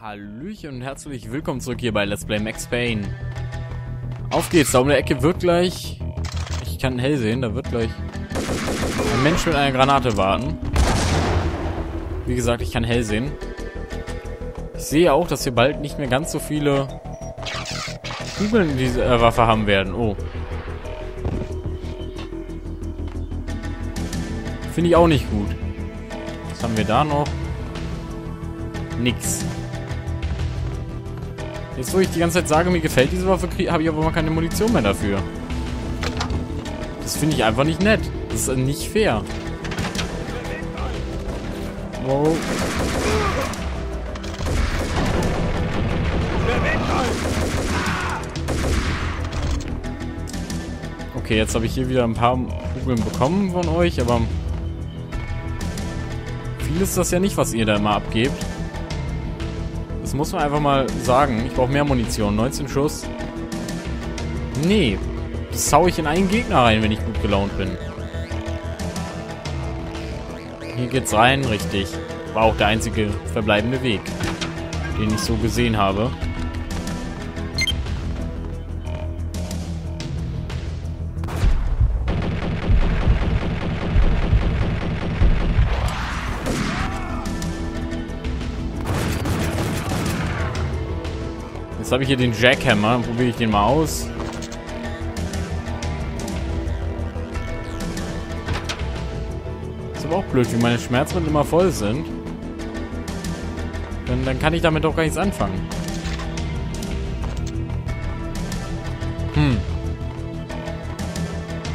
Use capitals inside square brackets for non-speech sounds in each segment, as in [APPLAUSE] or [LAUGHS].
Hallöchen und herzlich willkommen zurück hier bei Let's Play Max Payne. Auf geht's, da um der Ecke wird gleich... Ich kann hell sehen, da wird gleich ein Mensch mit einer Granate warten. Wie gesagt, ich kann hell sehen. Ich sehe auch, dass wir bald nicht mehr ganz so viele Kugeln in dieser äh, Waffe haben werden. Oh. Finde ich auch nicht gut. Was haben wir da noch? Nix. Jetzt, wo ich die ganze Zeit sage, mir gefällt diese Waffe, habe ich aber mal keine Munition mehr dafür. Das finde ich einfach nicht nett. Das ist nicht fair. Wow. Okay, jetzt habe ich hier wieder ein paar Kugeln bekommen von euch, aber viel ist das ja nicht, was ihr da immer abgebt. Das muss man einfach mal sagen. Ich brauche mehr Munition. 19 Schuss. Nee. Das hau ich in einen Gegner rein, wenn ich gut gelaunt bin. Hier geht's rein, richtig. War auch der einzige verbleibende Weg, den ich so gesehen habe. Jetzt habe ich hier den Jackhammer. Probiere ich den mal aus. Ist aber auch blöd, wie meine Schmerzmittel immer voll sind. Dann, dann kann ich damit doch gar nichts anfangen. Hm.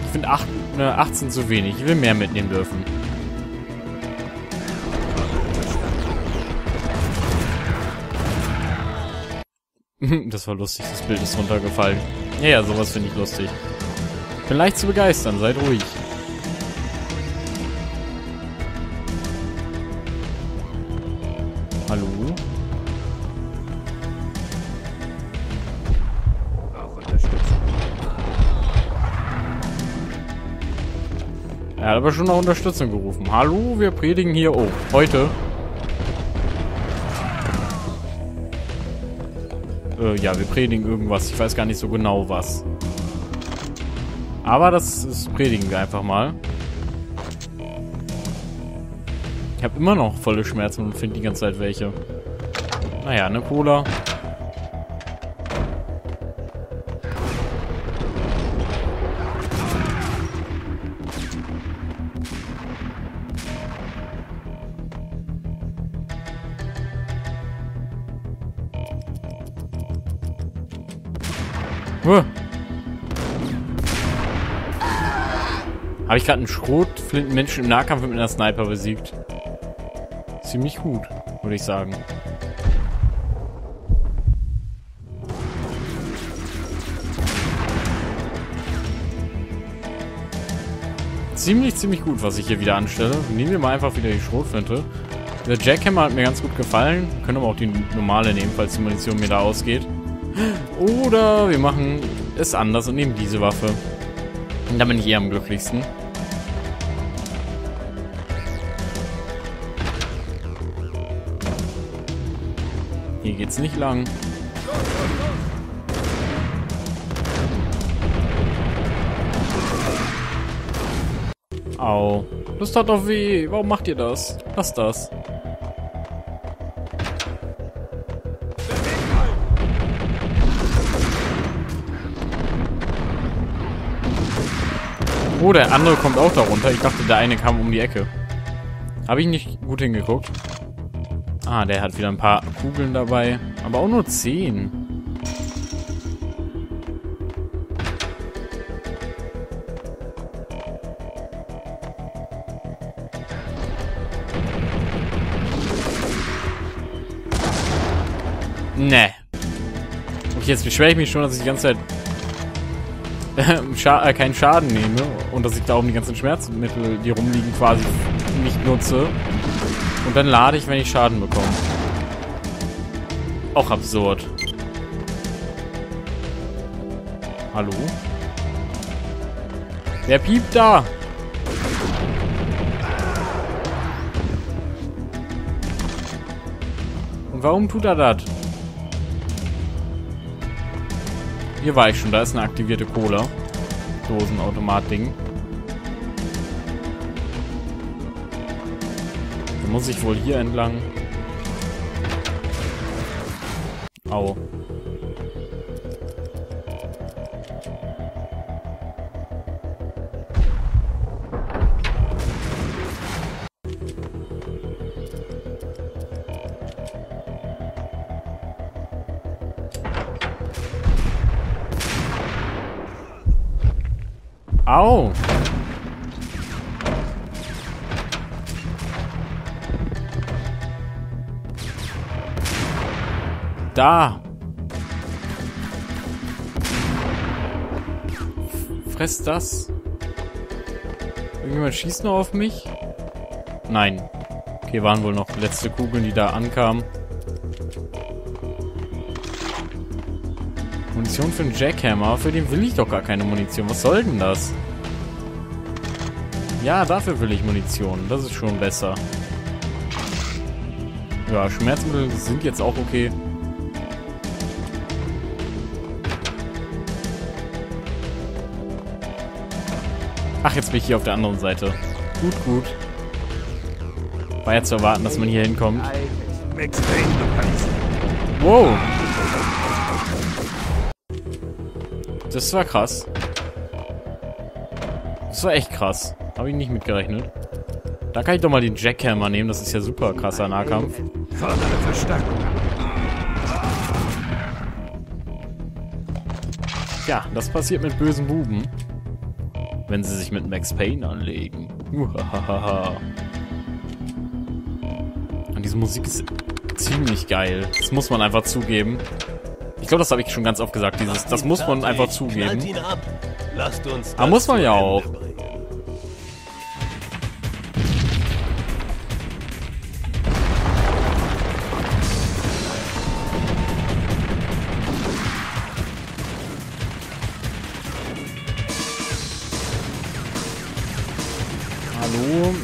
Ich finde 18 zu wenig. Ich will mehr mitnehmen dürfen. [LAUGHS] das war lustig, das Bild ist runtergefallen. Ja, ja, sowas finde ich lustig. Bin leicht zu begeistern, seid ruhig. Hallo? Er hat aber schon nach Unterstützung gerufen. Hallo, wir predigen hier. Oh, heute Äh, ja, wir predigen irgendwas. Ich weiß gar nicht so genau was. Aber das, das predigen wir einfach mal. Ich habe immer noch volle Schmerzen und finde die ganze Zeit welche. Naja, eine Cola. Habe ich gerade einen Schrotflintenmenschen im Nahkampf mit einer Sniper besiegt. Ziemlich gut, würde ich sagen. Ziemlich, ziemlich gut, was ich hier wieder anstelle. Nehmen wir mal einfach wieder die Schrotflinte. Der Jackhammer hat mir ganz gut gefallen. Können aber auch die normale nehmen, falls die Munition mir da ausgeht. Oder wir machen es anders und nehmen diese Waffe. Und da bin ich eher am glücklichsten. Hier geht's nicht lang. Au. Das tat doch weh. Warum macht ihr das? Was das? Oh, der andere kommt auch darunter. Ich dachte, der eine kam um die Ecke. Habe ich nicht gut hingeguckt. Ah, der hat wieder ein paar Kugeln dabei. Aber auch nur zehn. Ne. Okay, jetzt beschwere ich mich schon, dass ich die ganze Zeit Scha äh, keinen Schaden nehme und dass ich darum die ganzen Schmerzmittel, die rumliegen, quasi nicht nutze. Und dann lade ich, wenn ich Schaden bekomme. Auch absurd. Hallo? Wer piept da? Und Warum tut er das? Hier war ich schon. Da ist eine aktivierte Cola. Dosenautomat-Ding. Dann muss ich wohl hier entlang. Au. Au! Da! Fress das. Irgendjemand schießt noch auf mich? Nein. Okay, waren wohl noch letzte Kugeln, die da ankamen. Munition für einen Jackhammer? Für den will ich doch gar keine Munition. Was soll denn das? Ja, dafür will ich Munition. Das ist schon besser. Ja, Schmerzmittel sind jetzt auch okay. Ach, jetzt bin ich hier auf der anderen Seite. Gut, gut. War ja zu erwarten, dass man hier hinkommt. Wow. Das war krass. Das war echt krass. Habe ich nicht mitgerechnet. Da kann ich doch mal den Jackhammer nehmen. Das ist ja super krasser Nahkampf. Ja, das passiert mit bösen Buben. Wenn sie sich mit Max Payne anlegen. Und diese Musik ist ziemlich geil. Das muss man einfach zugeben. Ich glaube, das habe ich schon ganz oft gesagt. Dieses, das muss man einfach zugeben. Aber muss man ja auch.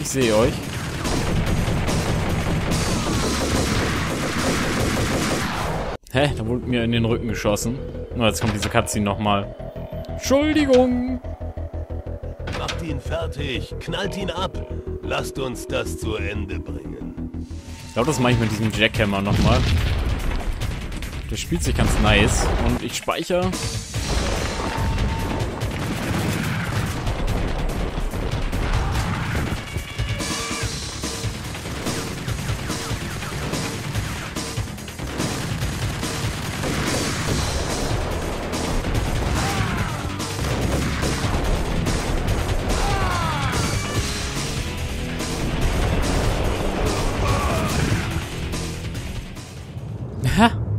Ich sehe euch. Hä? Da wurde mir in den Rücken geschossen. Und jetzt kommt diese Cutscene nochmal. Entschuldigung! Macht ihn fertig! Knallt ihn ab! Lasst uns das zu Ende bringen. Ich glaube, das mache ich mit diesem Jackhammer nochmal. Der spielt sich ganz nice. Und ich speichere.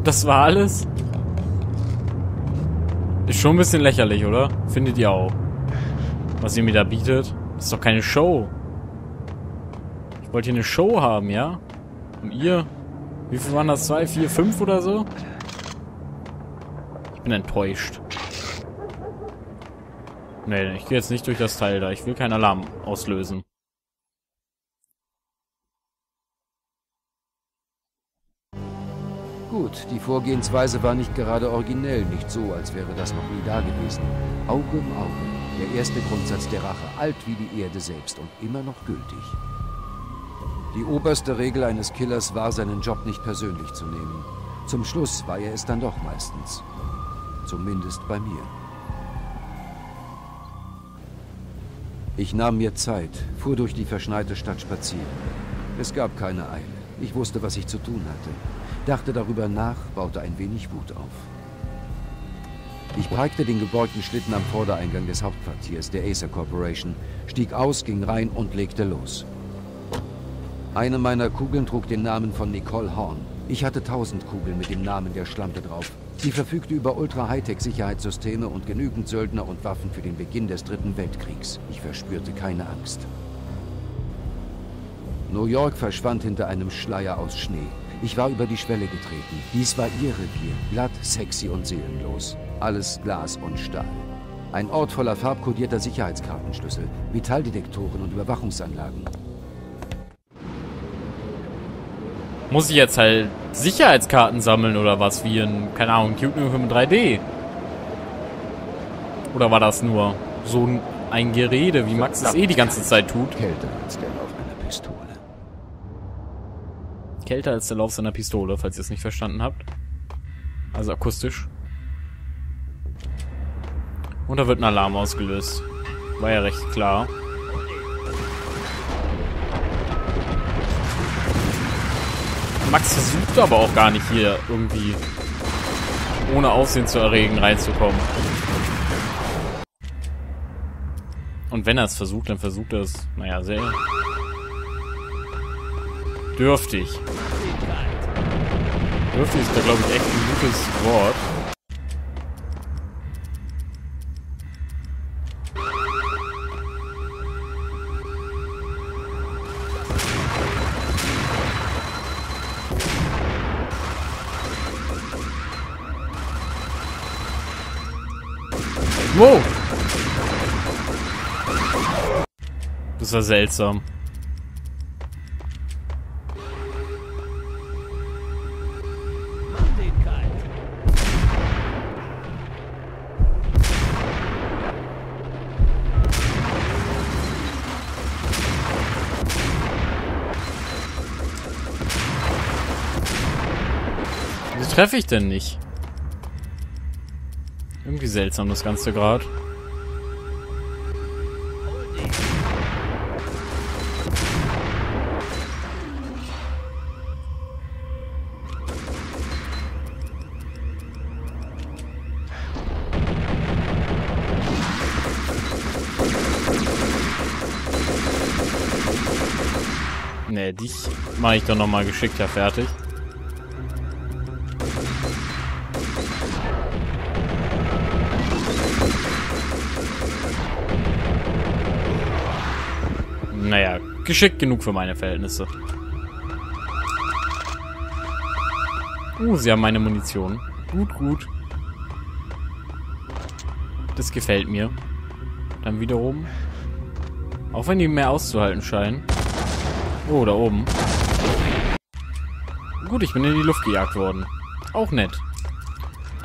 Das war alles? Ist schon ein bisschen lächerlich, oder? Findet ihr auch? Was ihr mir da bietet? Ist doch keine Show. Ich wollte hier eine Show haben, ja? Und ihr? Wie viel waren das? Zwei, vier, fünf oder so? Ich bin enttäuscht. Nee, ich gehe jetzt nicht durch das Teil da. Ich will keinen Alarm auslösen. Gut, die Vorgehensweise war nicht gerade originell, nicht so, als wäre das noch nie da gewesen. Auge um Auge, der erste Grundsatz der Rache, alt wie die Erde selbst und immer noch gültig. Die oberste Regel eines Killers war, seinen Job nicht persönlich zu nehmen. Zum Schluss war er es dann doch meistens. Zumindest bei mir. Ich nahm mir Zeit, fuhr durch die verschneite Stadt spazieren. Es gab keine Eile. Ich wusste, was ich zu tun hatte dachte darüber nach, baute ein wenig Wut auf. Ich parkte den gebeugten Schlitten am Vordereingang des Hauptquartiers der Acer Corporation, stieg aus, ging rein und legte los. Eine meiner Kugeln trug den Namen von Nicole Horn. Ich hatte tausend Kugeln mit dem Namen der Schlampe drauf. Sie verfügte über Ultra-Hightech-Sicherheitssysteme und genügend Söldner und Waffen für den Beginn des Dritten Weltkriegs. Ich verspürte keine Angst. New York verschwand hinter einem Schleier aus Schnee. Ich war über die Schwelle getreten. Dies war ihr Revier. Glatt, sexy und seelenlos. Alles Glas und Stahl. Ein Ort voller farbkodierter Sicherheitskartenschlüssel, Metalldetektoren und Überwachungsanlagen. Muss ich jetzt halt Sicherheitskarten sammeln oder was? Wie in, keine Ahnung, Duke Nukem 3D? Oder war das nur so ein Gerede, wie Max es eh die ganze Zeit tut? Kälter als der Lauf einer Pistole. Kälter als der Lauf seiner Pistole, falls ihr es nicht verstanden habt. Also akustisch. Und da wird ein Alarm ausgelöst. War ja recht klar. Max versucht aber auch gar nicht hier irgendwie ohne Aussehen zu erregen reinzukommen. Und wenn er es versucht, dann versucht er es, naja, sehr dürftig. Dürftig ist da, glaube ich, echt ein gutes Wort. Wow! Das ja seltsam. Treffe ich denn nicht? Irgendwie seltsam das Ganze gerade. Ne, dich mache ich doch nochmal geschickter fertig. Geschickt genug für meine Verhältnisse. Uh, sie haben meine Munition. Gut, gut. Das gefällt mir. Dann wiederum. Auch wenn die mehr auszuhalten scheinen. Oh, da oben. Gut, ich bin in die Luft gejagt worden. Auch nett.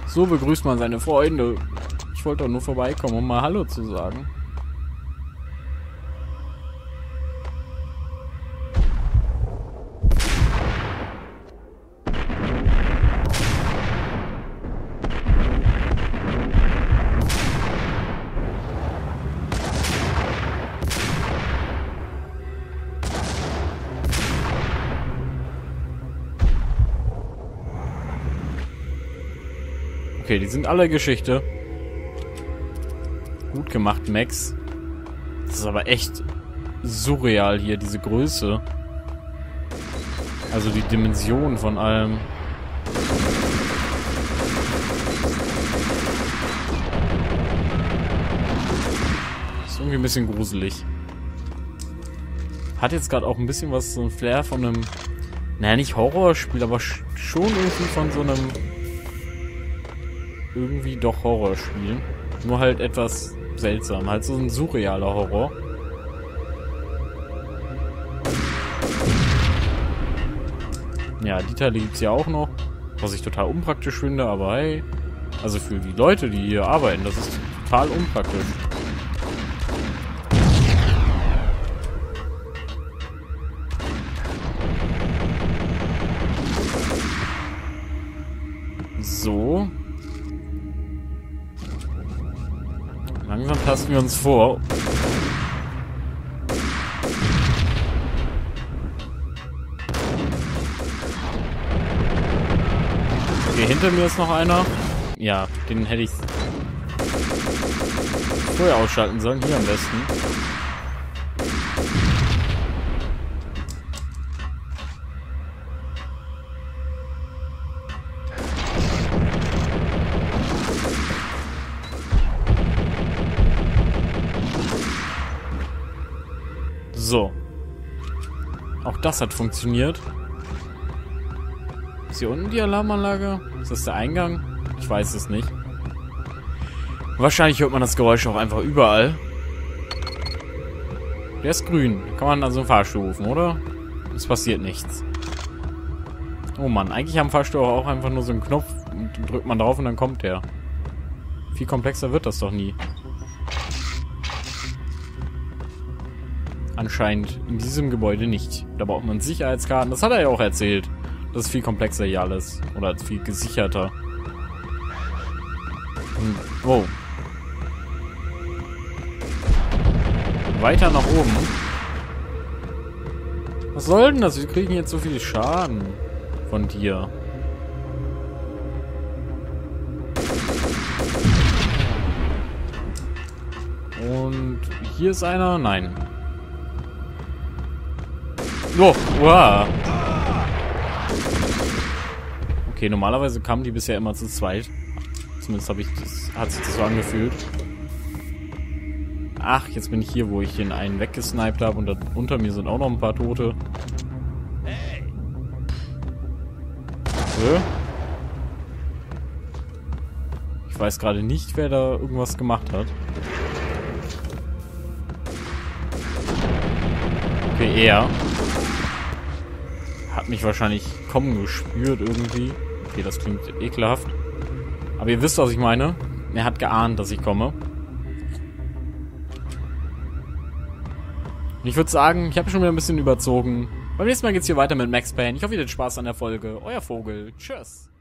So begrüßt man seine Freunde. Ich wollte doch nur vorbeikommen, um mal Hallo zu sagen. Okay, die sind alle Geschichte. Gut gemacht, Max. Das ist aber echt surreal hier, diese Größe. Also die Dimension von allem. Ist irgendwie ein bisschen gruselig. Hat jetzt gerade auch ein bisschen was, so ein Flair von einem, naja, nicht Horrorspiel, aber schon irgendwie von so einem irgendwie doch Horrorspiel. Nur halt etwas seltsam. Halt so ein surrealer Horror. Ja, die Teile gibt es ja auch noch. Was ich total unpraktisch finde, aber hey. Also für die Leute, die hier arbeiten, das ist total unpraktisch. So. Langsam tasten wir uns vor. Okay, hinter mir ist noch einer. Ja, den hätte ich vorher ausschalten sollen. Hier am besten. So. Auch das hat funktioniert. Ist hier unten die Alarmanlage? Ist das der Eingang? Ich weiß es nicht. Wahrscheinlich hört man das Geräusch auch einfach überall. Der ist grün. Kann man also einen Fahrstuhl rufen, oder? Es passiert nichts. Oh Mann, eigentlich haben Fahrstühle auch einfach nur so einen Knopf und drückt man drauf und dann kommt der. Viel komplexer wird das doch nie. Anscheinend in diesem Gebäude nicht. Da braucht man Sicherheitskarten. Das hat er ja auch erzählt. Das ist viel komplexer hier alles. Oder viel gesicherter. Und, oh. Weiter nach oben. Was soll denn das? Wir kriegen jetzt so viel Schaden von dir. Und hier ist einer? Nein. Oh, wow. Okay, normalerweise kamen die bisher immer zu zweit. Zumindest habe ich das, hat sich das so angefühlt. Ach, jetzt bin ich hier, wo ich den einen weggesniped habe und da unter mir sind auch noch ein paar Tote. So. Ich weiß gerade nicht, wer da irgendwas gemacht hat. Okay, er. Hat mich wahrscheinlich kommen gespürt irgendwie. Okay, das klingt ekelhaft. Aber ihr wisst, was ich meine. Er hat geahnt, dass ich komme. Ich würde sagen, ich habe schon wieder ein bisschen überzogen. Beim nächsten Mal geht's hier weiter mit Max Payne. Ich hoffe, ihr hattet Spaß an der Folge. Euer Vogel. Tschüss.